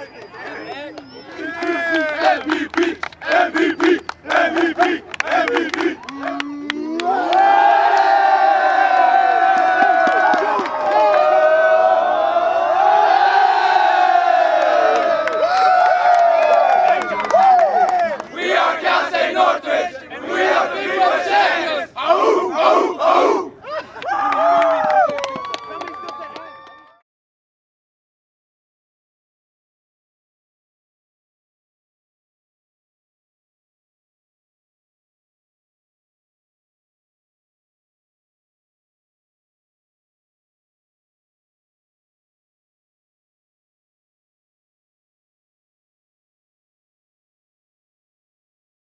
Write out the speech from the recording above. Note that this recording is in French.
MVP, MVP, MVP.